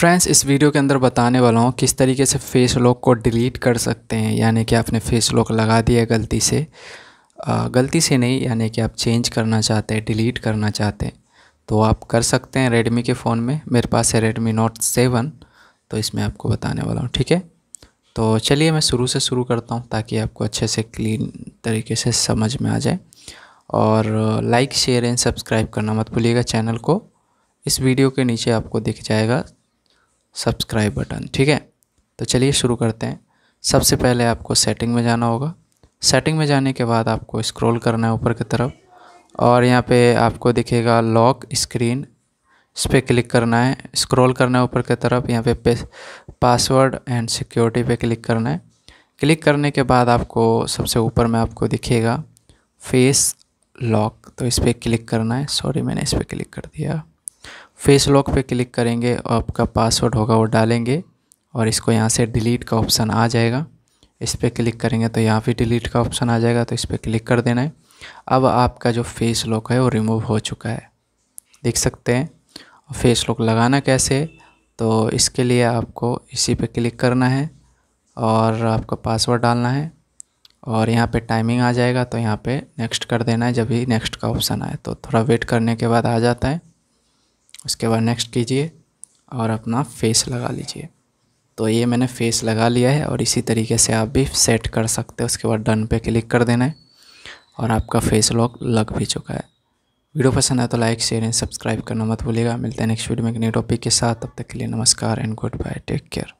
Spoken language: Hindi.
फ्रेंड्स इस वीडियो के अंदर बताने वाला हूँ किस तरीके से फेस लॉक को डिलीट कर सकते हैं यानी कि आपने फेस लॉक लगा दिया गलती से। आ, गलती से नहीं यानी कि आप चेंज करना चाहते हैं डिलीट करना चाहते हैं। तो आप कर सकते हैं रेडमी के फ़ोन में। मेरे पास है रेडमी नोट सेवन तो इसमें आपको बताने वाला हूँ ठीक है? तो चलिए मैं शुरू से शुरू करता हूँ ताकि आपको अच्छे से क्लीन तरीके से समझ में आ जाए। और लाइक शेयर एंड सब्सक्राइब करना मत भूलिएगा चैनल को। इस वीडियो के नीचे आपको दिख जाएगा सब्सक्राइब बटन, ठीक है? तो चलिए शुरू करते हैं। सबसे पहले आपको सेटिंग में जाना होगा। सेटिंग में जाने के बाद आपको स्क्रॉल करना है ऊपर की तरफ़ और यहाँ पे आपको दिखेगा लॉक स्क्रीन। इस पर क्लिक करना है। स्क्रॉल करना है ऊपर की तरफ़। यहाँ पे पासवर्ड एंड सिक्योरिटी पे क्लिक करना है। क्लिक करने के बाद आपको सबसे ऊपर में आपको दिखेगा फेस लॉक। तो इस पर क्लिक करना है। सॉरी, मैंने इस पर क्लिक कर दिया। फेस लॉक पे क्लिक करेंगे और आपका पासवर्ड होगा वो डालेंगे और इसको यहाँ से डिलीट का ऑप्शन आ जाएगा। इस पर क्लिक करेंगे तो यहाँ भी डिलीट का ऑप्शन आ जाएगा तो इस पर क्लिक कर देना है। अब आपका जो फेस लॉक है वो रिमूव हो चुका है। देख सकते हैं फेस लॉक लगाना कैसे? तो इसके लिए आपको इसी पे क्लिक करना है और आपका पासवर्ड डालना है और यहाँ पे टाइमिंग आ जाएगा तो यहाँ पे नेक्स्ट कर देना है जब भी नेक्स्ट का ऑप्शन आए। तो थोड़ा वेट करने के बाद आ जाता है। उसके बाद नेक्स्ट कीजिए और अपना फेस लगा लीजिए। तो ये मैंने फेस लगा लिया है और इसी तरीके से आप भी सेट कर सकते हैं। उसके बाद डन पे क्लिक कर देना है और आपका फेस लॉक लग भी चुका है। वीडियो पसंद आए तो लाइक शेयर एंड सब्सक्राइब करना मत भूलिएगा। मिलते हैं नेक्स्ट वीडियो में एक नए टॉपिक के साथ। तब तक के लिए नमस्कार and goodbye take care